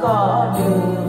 God.